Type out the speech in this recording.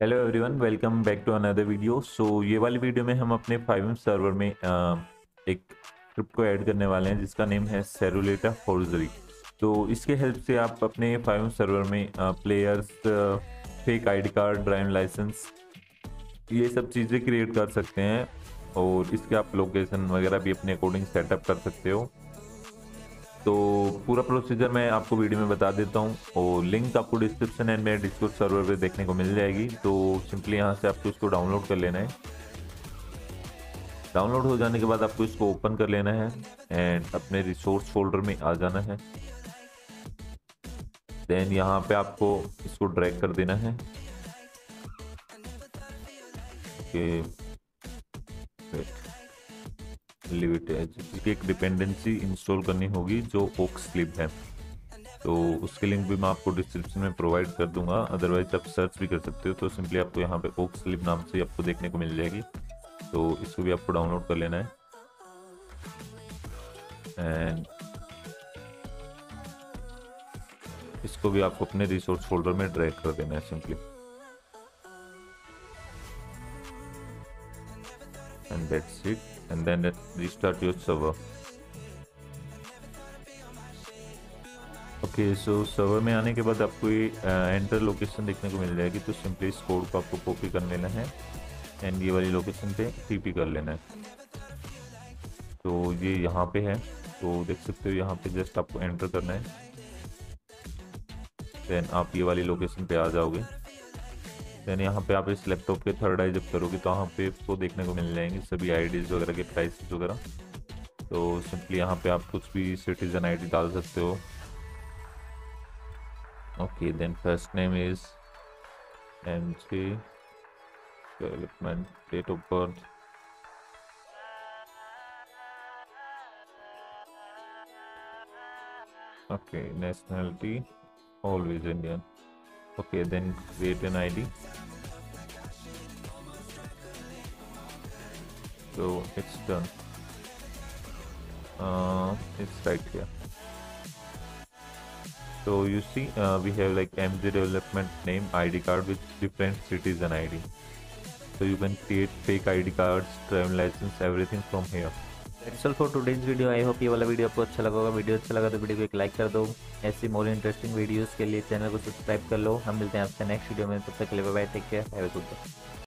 Hello everyone welcome back to another video so ये वाली video में हम अपने फाइव एम सर्वर में एक स्क्रिप्ट को ऐड करने वाले हैं, जिसका नेम है सेरुलेटा फोर्जरी तो इसके हेल्प से आप अपने फाइव एम सर्वर में players fake ID card driving license ये सब चीज़ें क्रिएट कर सकते हैं, और इसके आप लोकेशन वगैरह भी अपने अकॉर्डिंग सेटअप कर सकते हो। तो पूरा प्रोसीजर मैं आपको वीडियो में बता देता हूँ और लिंक आपको डिस्क्रिप्शन एंड मेरे डिस्कोड सर्वर पे देखने को मिल जाएगी। तो सिंपली यहाँ से आपको इसको डाउनलोड कर लेना है। डाउनलोड हो जाने के बाद आपको इसको ओपन कर लेना है एंड अपने रिसोर्स फोल्डर में आ जाना है। देन यहाँ पे आपको इसको ड्रैग कर देना है। ओके लिव इट इसकी एक डिपेंडेंसी इंस्टॉल करनी होगी, जो ओक स्लिप है। तो उसके लिंक भी मैं आपको डिस्क्रिप्शन में प्रोवाइड कर दूँगा। अदरवाइज़ आप सर्च भी कर सकते हो। तो सिंपली आपको यहाँ पे ओक स्लिप नाम से आपको देखने को मिल जाएगी। तो इसको भी आपको डाउनलोड कर लेना है। एंड इसको भी आपको अपने रिसोर्स फोल्डर में ड्रैग कर देना है simply and that's it and then restart your server. Okay so server में आने के बाद आपको ये एंटर लोकेशन देखने को मिल जाएगी तो सिंपली इस कोड को आपको कॉपी कर लेना है एंड ये वाली लोकेशन पे टीपी कर लेना है। तो ये यहाँ पे है तो देख सकते हो यहाँ पे जस्ट आपको एंटर करना है। देन आप ये वाली लोकेशन पे आ जाओगे। देन यहाँ पे आप इस लैपटॉप के थर्ड आई जब करोगे तो यहाँ पे आपको देखने को मिल जाएँगे सभी आईडीज वगैरह के प्राइस वगैरह। तो सिंपली यहाँ पे आप कुछ भी सिटीजन आईडी डाल सकते हो। Okay then first name is M C development date of birth okay, nationality, always indian. Okay then create an id so it's done. Uh, it's right here. So you see uh, we have like mg development name id card with different cities and id so you can create fake id cards driving license everything from here that's all for today's video I hope ये वाला video आपको अच्छा लगा होगा। Video अच्छा लगा तो video को एक लाइक कर दो। ऐसी मोर इंटरेस्टिंग वीडियोस के लिए चैनल को सब्सक्राइब कर लो। हम मिलते हैं आपसे नेक्स्ट वीडियो में। तब तक के लिए bye take care have a good day